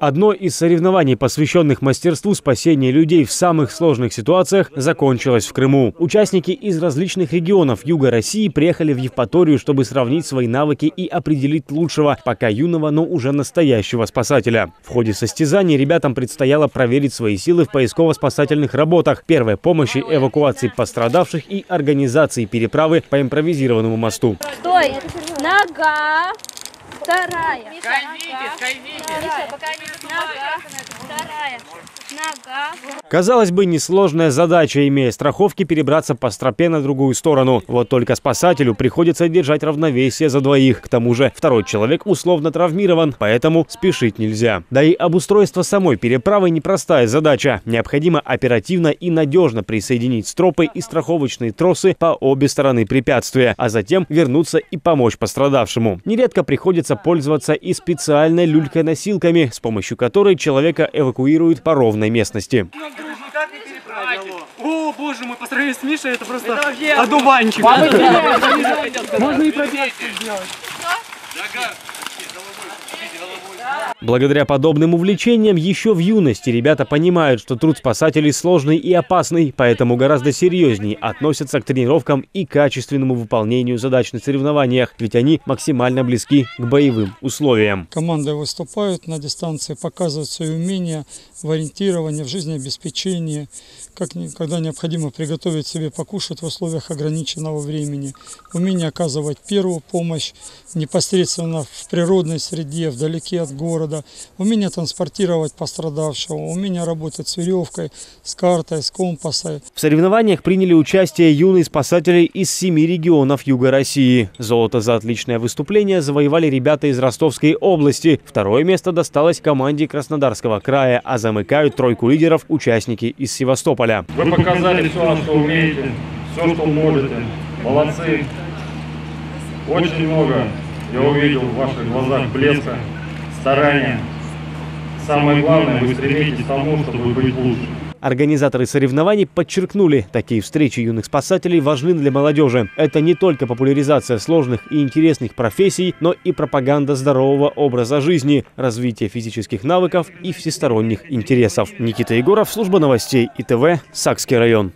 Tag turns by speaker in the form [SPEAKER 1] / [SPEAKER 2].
[SPEAKER 1] Одно из соревнований, посвященных мастерству спасения людей в самых сложных ситуациях, закончилось в Крыму. Участники из различных регионов Юга России приехали в Евпаторию, чтобы сравнить свои навыки и определить лучшего, пока юного, но уже настоящего спасателя. В ходе состязаний ребятам предстояло проверить свои силы в поисково-спасательных работах, первой помощи, эвакуации пострадавших и организации переправы по импровизированному мосту.
[SPEAKER 2] Стой! Нога! Вторая.
[SPEAKER 3] Скользите, скользите.
[SPEAKER 2] Нога. Вторая. Нога.
[SPEAKER 1] Казалось бы, несложная задача, имея страховки, перебраться по стропе на другую сторону. Вот только спасателю приходится держать равновесие за двоих. К тому же второй человек условно травмирован, поэтому спешить нельзя. Да и обустройство самой переправы непростая задача. Необходимо оперативно и надежно присоединить стропы и страховочные тросы по обе стороны препятствия, а затем вернуться и помочь пострадавшему. Нередко приходится пользоваться и специальной люлькой-носилками, с помощью которой человека эвакуируют по ровной местности.
[SPEAKER 4] О, боже мой, по сравнению с Мишей это просто одуванчик. Можно и пробежку сделать.
[SPEAKER 1] Благодаря подобным увлечениям еще в юности ребята понимают, что труд спасателей сложный и опасный, поэтому гораздо серьезнее относятся к тренировкам и качественному выполнению задач на соревнованиях, ведь они максимально близки к боевым условиям.
[SPEAKER 5] Команды выступают на дистанции, показывают свои умения в ориентировании, в жизнеобеспечении, как, когда необходимо приготовить себе покушать в условиях ограниченного времени, умение оказывать первую помощь непосредственно в природной среде, вдалеке от города, умение транспортировать пострадавшего, умение работать с веревкой, с картой, с компасом.
[SPEAKER 1] В соревнованиях приняли участие юные спасатели из семи регионов Юга России. Золото за отличное выступление завоевали ребята из Ростовской области. Второе место досталось команде Краснодарского края, а замыкают тройку лидеров участники из Севастополя.
[SPEAKER 6] Вы показали все, что умеете, все, что можете. Молодцы. Очень много я увидел в ваших глазах блеска, старания. Самое главное, вы стремитесь к тому, чтобы быть лучше.
[SPEAKER 1] Организаторы соревнований подчеркнули, такие встречи юных спасателей важны для молодежи. Это не только популяризация сложных и интересных профессий, но и пропаганда здорового образа жизни, развитие физических навыков и всесторонних интересов. Никита Егоров, служба новостей ИТВ, Сакский район.